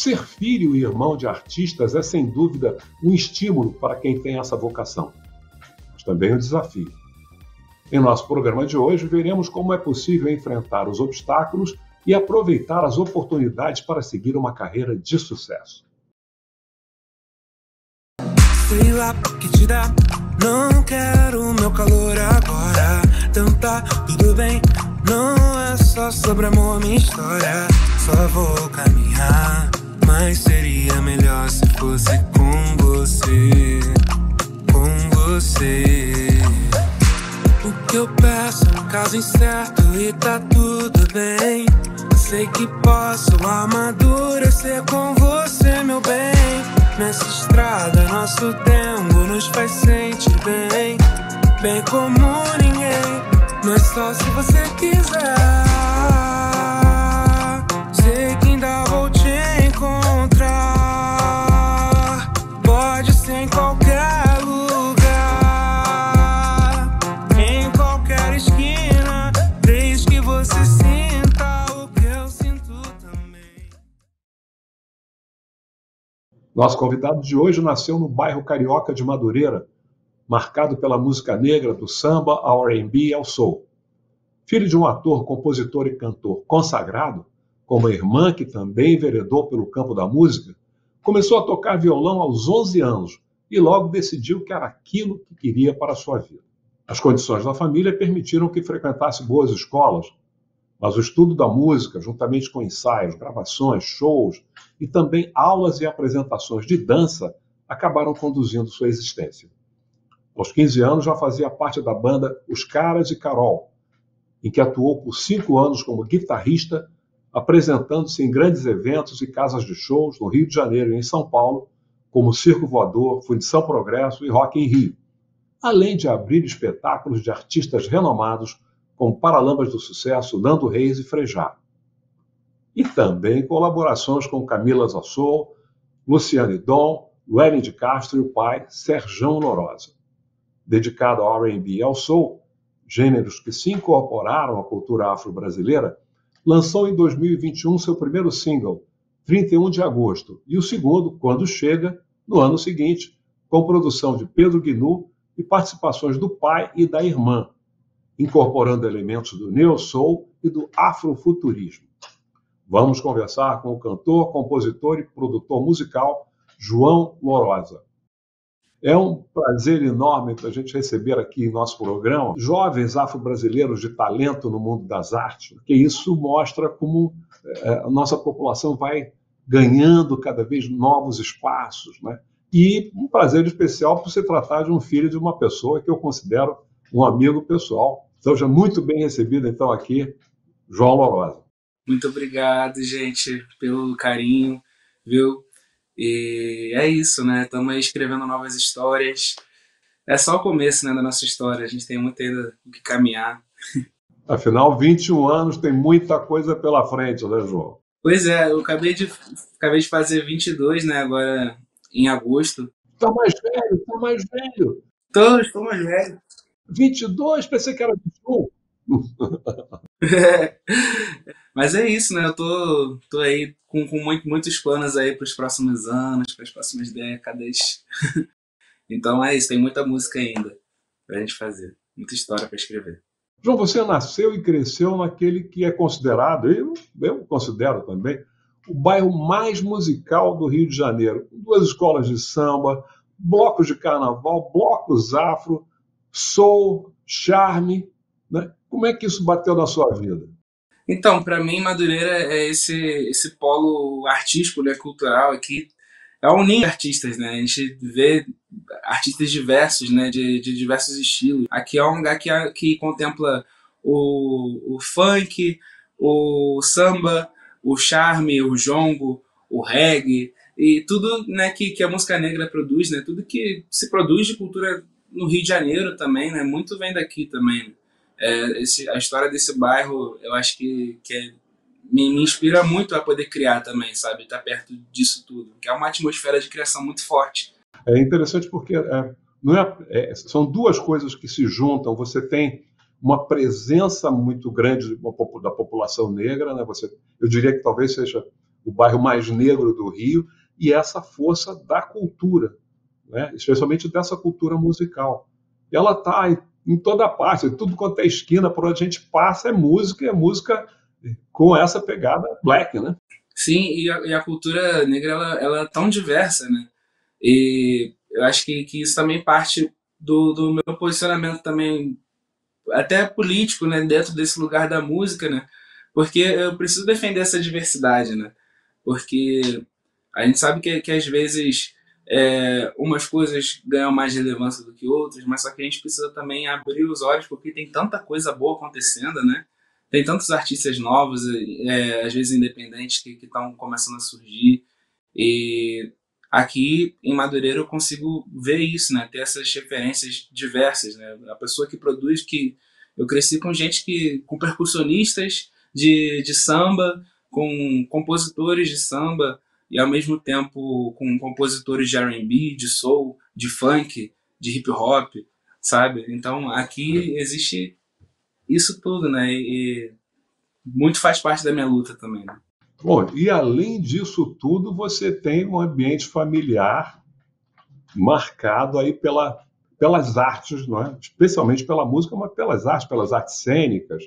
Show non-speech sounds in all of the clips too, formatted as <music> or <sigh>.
Ser filho e irmão de artistas é sem dúvida um estímulo para quem tem essa vocação, mas também um desafio. Em nosso programa de hoje, veremos como é possível enfrentar os obstáculos e aproveitar as oportunidades para seguir uma carreira de sucesso. Sei lá que te dá, não quero meu calor agora. Então tá tudo bem, não é só sobre amor minha história. Só vou caminhar, mas seria melhor se fosse com você, com você. O que eu peço é um caso incerto e tá tudo bem. Sei que posso amadurecer com você, meu bem. Nessa estrada, nosso tempo nos faz sentir bem. Bem como ninguém, mas só se você quiser. Nosso convidado de hoje nasceu no bairro carioca de Madureira, marcado pela música negra do samba ao R&B e ao soul. Filho de um ator, compositor e cantor consagrado, com uma irmã que também enveredou pelo campo da música, começou a tocar violão aos 11 anos e logo decidiu que era aquilo que queria para a sua vida. As condições da família permitiram que frequentasse boas escolas, mas o estudo da música, juntamente com ensaios, gravações, shows e também aulas e apresentações de dança, acabaram conduzindo sua existência. Aos 15 anos já fazia parte da banda Os Caras e Carol, em que atuou por cinco anos como guitarrista, apresentando-se em grandes eventos e casas de shows no Rio de Janeiro e em São Paulo, como Circo Voador, Fundição Progresso e Rock em Rio, além de abrir espetáculos de artistas renomados como Paralamas do Sucesso, Nando Reis e Frejá. E também colaborações com Camila Zassou, Luciane Dom, Wellington de Castro e o pai Serjão Lorosa dedicado ao R&B e ao soul, gêneros que se incorporaram à cultura afro-brasileira, lançou em 2021 seu primeiro single, 31 de agosto, e o segundo, Quando Chega, no ano seguinte, com produção de Pedro Guinu e participações do pai e da irmã, incorporando elementos do neo soul e do afrofuturismo. Vamos conversar com o cantor, compositor e produtor musical João Lorosa. É um prazer enorme para a gente receber aqui em nosso programa jovens afro-brasileiros de talento no mundo das artes, porque isso mostra como é, a nossa população vai ganhando cada vez novos espaços. Né? E um prazer especial por se tratar de um filho de uma pessoa que eu considero um amigo pessoal. Seja muito bem recebido, então, aqui, João Lorosa. Muito obrigado, gente, pelo carinho, viu? E é isso, né? Estamos aí escrevendo novas histórias. É só o começo né, da nossa história, a gente tem muito ainda o que caminhar. <laughs> Afinal, 21 anos tem muita coisa pela frente, né, João? Pois é, eu acabei de, acabei de fazer 22, né, agora em agosto. Tá mais velho, tá mais velho. Tô, estou mais velho. 22? Pensei que era 21. <laughs> Mas é isso, né? Eu tô, tô aí com, com muito, muitos planos aí para os próximos anos, para as próximas décadas. <laughs> então é isso, tem muita música ainda para a gente fazer, muita história para escrever. João, você nasceu e cresceu naquele que é considerado, eu, eu considero também, o bairro mais musical do Rio de Janeiro. Duas escolas de samba, blocos de carnaval, blocos afro, soul, charme. Né? Como é que isso bateu na sua vida? Então, para mim, Madureira é esse, esse polo artístico, né, cultural aqui. É de artistas, né? A gente vê artistas diversos, né, de, de diversos estilos. Aqui é um lugar que, que contempla o, o funk, o samba, o charme, o jongo, o reggae e tudo né, que, que a música negra produz, né? Tudo que se produz de cultura no Rio de Janeiro também, né? Muito vem daqui também. É, esse, a história desse bairro, eu acho que, que é, me, me, inspira muito a poder criar também, sabe? Estar perto disso tudo, que é uma atmosfera de criação muito forte. É interessante porque é, é, é, são duas coisas que se juntam. Você tem uma presença muito grande da população negra, né? Você, eu diria que talvez seja o bairro mais negro do Rio, e essa força da cultura, né? especialmente dessa cultura musical. E ela está em toda parte, tudo quanto é esquina, por onde a gente passa é música, e é música com essa pegada black, né? Sim, e a, e a cultura negra ela, ela, é tão diversa, né? E eu acho que, que isso também parte do, do meu posicionamento também, até político, né? Dentro desse lugar da música, né? Porque eu preciso defender essa diversidade, né? Porque a gente sabe que, que às vezes é, umas coisas ganham mais relevância do que outras, mas só que a gente precisa também abrir os olhos porque tem tanta coisa boa acontecendo, né? Tem tantos artistas novos, é, às vezes independentes, que estão começando a surgir. E aqui em Madureira eu consigo ver isso, né? Ter essas referências diversas, né? A pessoa que produz, que eu cresci com gente que, com percussionistas de, de samba, com compositores de samba e ao mesmo tempo com compositores de R&B, de soul, de funk, de hip hop, sabe? Então aqui existe isso tudo, né? E muito faz parte da minha luta também. Né? Bom, e além disso tudo, você tem um ambiente familiar marcado aí pela, pelas artes, não é? especialmente pela música, mas pelas artes, pelas artes cênicas.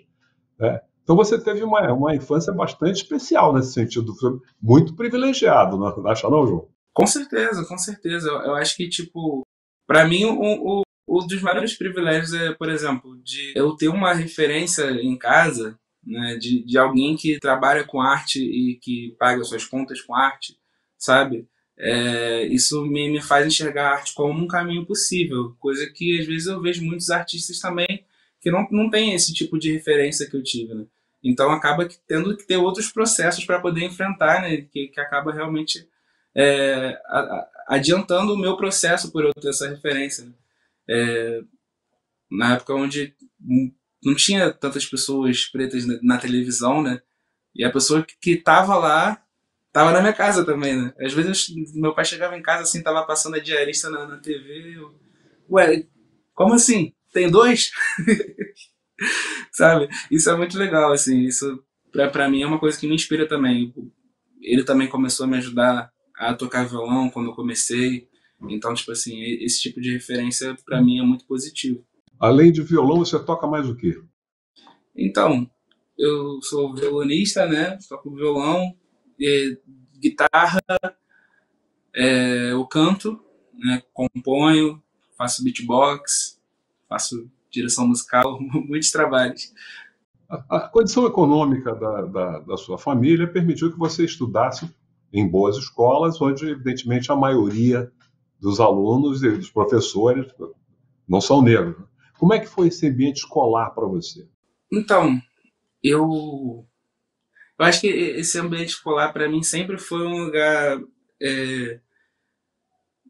Né? Então você teve uma, uma infância bastante especial nesse sentido, muito privilegiado, não acha não, João? Com certeza, com certeza. Eu, eu acho que, tipo, para mim, um dos maiores privilégios é, por exemplo, de eu ter uma referência em casa, né, de, de alguém que trabalha com arte e que paga suas contas com arte, sabe? É, isso me, me faz enxergar a arte como um caminho possível, coisa que às vezes eu vejo muitos artistas também que não, não tem esse tipo de referência que eu tive, né? Então acaba que, tendo que ter outros processos para poder enfrentar, né? Que, que acaba realmente é, adiantando o meu processo por eu ter essa referência. Né? É, na época onde não tinha tantas pessoas pretas na, na televisão, né? E a pessoa que, que tava lá tava na minha casa também, né? Às vezes meu pai chegava em casa assim, tava passando a diarista na, na TV. Eu, Ué, como assim? Tem dois? <laughs> Sabe? Isso é muito legal, assim. Isso pra, pra mim é uma coisa que me inspira também. Ele também começou a me ajudar a tocar violão quando eu comecei. Então, tipo assim, esse tipo de referência para mim é muito positivo. Além de violão, você toca mais o quê? Então, eu sou violonista, né? Toco violão, guitarra, é, eu canto, né? componho, faço beatbox, faço direção musical, <laughs> muitos trabalhos. A, a condição econômica da, da, da, sua família permitiu que você estudasse em boas escolas, onde, evidentemente, a maioria dos alunos e dos professores não são negros. Como é que foi esse ambiente escolar para você? Então, eu, eu acho que esse ambiente escolar para mim sempre foi um lugar é,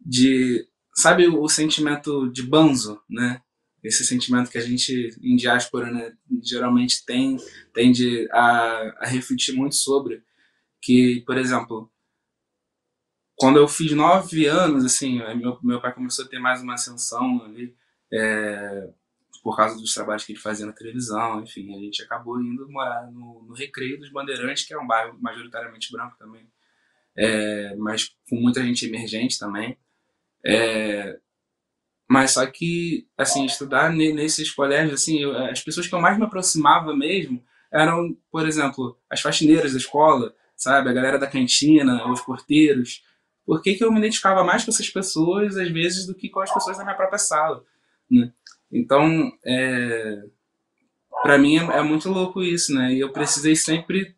de, sabe, o sentimento de banzo, né? Esse sentimento que a gente em diáspora né, geralmente tem, tende a, a refletir muito sobre. Que, por exemplo, quando eu fiz nove anos, assim, meu, meu pai começou a ter mais uma ascensão ali, é, por causa dos trabalhos que ele fazia na televisão, enfim, a gente acabou indo morar no, no Recreio dos Bandeirantes, que é um bairro majoritariamente branco também, é, mas com muita gente emergente também. É, mas só que, assim, estudar nesses colégios, assim, eu, as pessoas que eu mais me aproximava mesmo eram, por exemplo, as faxineiras da escola, sabe, a galera da cantina, os porteiros, por que, que eu me identificava mais com essas pessoas, às vezes, do que com as pessoas da minha própria sala, né? Então, é, para mim é, é, muito louco isso, né? E eu precisei sempre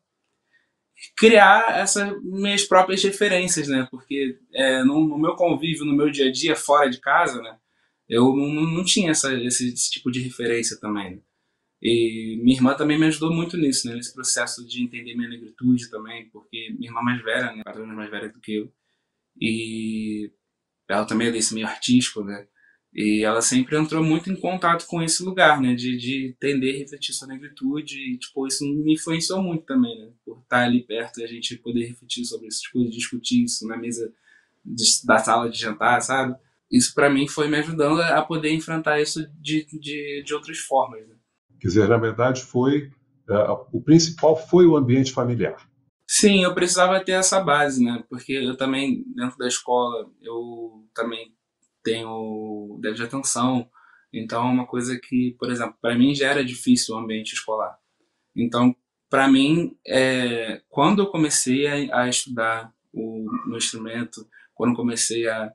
criar essas minhas próprias referências, né? Porque é, no, no, meu convívio, no meu dia a dia, fora de casa, né? Eu não, não tinha essa, esse, esse, tipo de referência também. E minha irmã também me ajudou muito nisso, né? Nesse processo de entender minha negritude também, porque minha irmã mais velha, né? Quatro anos mais velha do que eu. E ela também é desse meio artístico, né? E ela sempre entrou muito em contato com esse lugar, né? De, de entender e refletir sua negritude. E, tipo, isso me influenciou muito também, né? Por estar ali perto e a gente poder refletir sobre essas coisas, discutir isso na mesa de, da sala de jantar, sabe? Isso para mim foi me ajudando a poder enfrentar isso de, de, de outras formas. Né? Quer dizer, na verdade, foi. Uh, o principal foi o ambiente familiar. Sim, eu precisava ter essa base, né? Porque eu também, dentro da escola, eu também tenho déficit de atenção. Então, é uma coisa que, por exemplo, para mim já era difícil o ambiente escolar. Então, para mim, é, quando eu comecei a, a estudar o meu instrumento, quando comecei a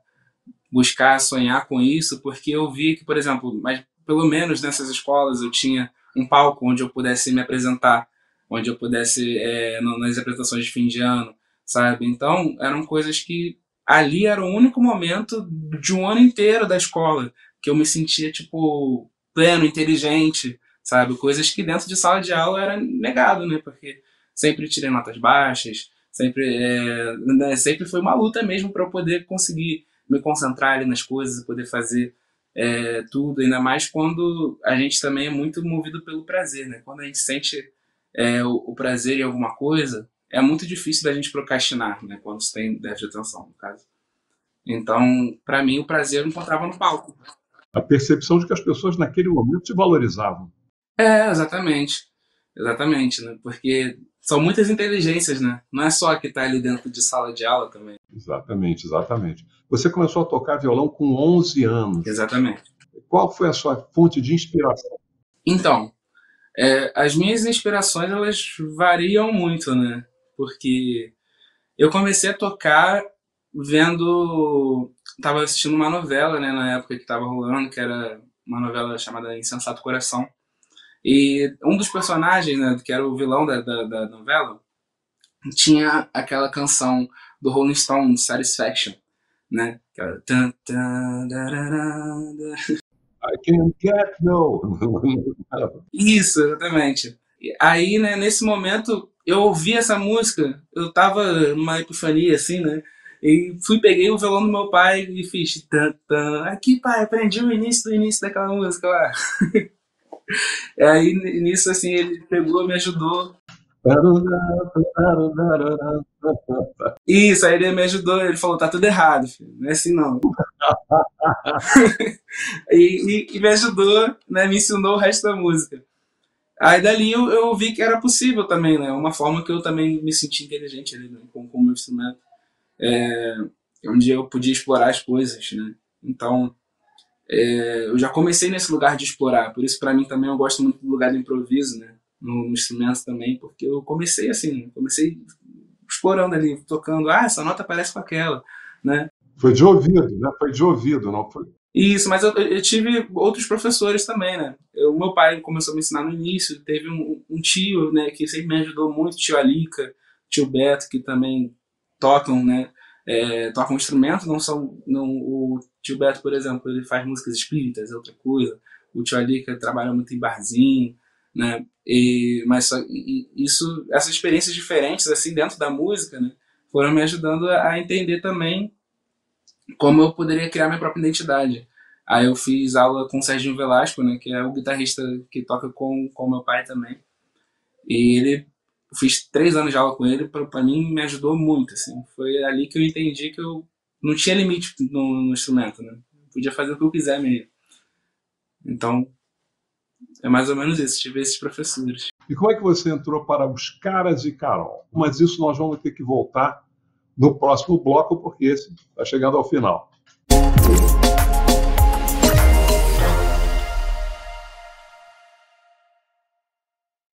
buscar sonhar com isso, porque eu vi que, por exemplo, mas pelo menos nessas escolas eu tinha um palco onde eu pudesse me apresentar, onde eu pudesse é, nas apresentações de fim de ano, sabe? Então eram coisas que ali era o único momento de um ano inteiro da escola que eu me sentia tipo pleno, inteligente, sabe? Coisas que dentro de sala de aula era negado, né? Porque sempre tirei notas baixas, sempre é, né? sempre foi uma luta mesmo para eu poder conseguir me concentrar ali nas coisas, poder fazer é, tudo, ainda mais quando a gente também é muito movido pelo prazer, né? Quando a gente sente é, o, o, prazer em alguma coisa, é muito difícil da gente procrastinar, né? Quando você tem déficit de atenção, no caso. Então, para mim, o prazer eu encontrava no palco. A percepção de que as pessoas naquele momento se valorizavam. É, exatamente. Exatamente, né? Porque são muitas inteligências, né? Não é só a que está ali dentro de sala de aula também. Exatamente, exatamente. Você começou a tocar violão com 11 anos. Exatamente. Qual foi a sua fonte de inspiração? Então, é, as minhas inspirações elas variam muito, né? Porque eu comecei a tocar vendo, estava assistindo uma novela, né? Na época que estava rolando, que era uma novela chamada Insensato Coração. E um dos personagens, né, que era o vilão da, da, da novela, tinha aquela canção do Rolling Stones, Satisfaction, né? I can't get no. Isso, exatamente. Aí, né, nesse momento, eu ouvi essa música, eu tava numa epifania, assim, né? E fui, peguei o violão do meu pai e fiz. Tan, tan. Aqui, pai, aprendi o início do início daquela música lá. <laughs> Aí nisso, assim, ele pegou, me ajudou. Isso, aí ele me ajudou, ele falou, tá tudo errado, filho. não é assim não. <laughs> e, e, e, me ajudou, né, me ensinou o resto da música. Aí dali eu, eu vi que era possível também, né, uma forma que eu também me senti inteligente ali, né, com, com o meu instrumento. É, onde eu podia explorar as coisas, né. Então, é, eu já comecei nesse lugar de explorar, por isso para mim também eu gosto muito do lugar do improviso, né? No, no instrumento também, porque eu comecei assim, comecei explorando ali, tocando, ah, essa nota parece com aquela, né? Foi de ouvido, né? Foi de ouvido, não foi? Isso, mas eu, eu tive outros professores também, né? O meu pai começou a me ensinar no início, teve um, um, tio, né, que sempre me ajudou muito, tio Alica, tio Beto, que também tocam, né? É, tocam instrumentos, não são, não, o tio Beto, por exemplo, ele faz músicas espíritas, é outra coisa. O tio Alica trabalha muito em barzinho, né? E, mas só, isso, essas experiências diferentes, assim, dentro da música, né? Foram me ajudando a entender também como eu poderia criar minha própria identidade. Aí eu fiz aula com o Serginho Velasco, né? Que é o guitarrista que toca com, com meu pai também. E ele fiz três anos de aula com ele, para mim me ajudou muito, assim. Foi ali que eu entendi que eu não tinha limite no, no instrumento, né? Podia fazer o que eu quiser mesmo. Então, é mais ou menos isso, tive esses professores. E como é que você entrou para os Caras e Carol? Mas isso nós vamos ter que voltar no próximo bloco, porque esse está chegando ao final.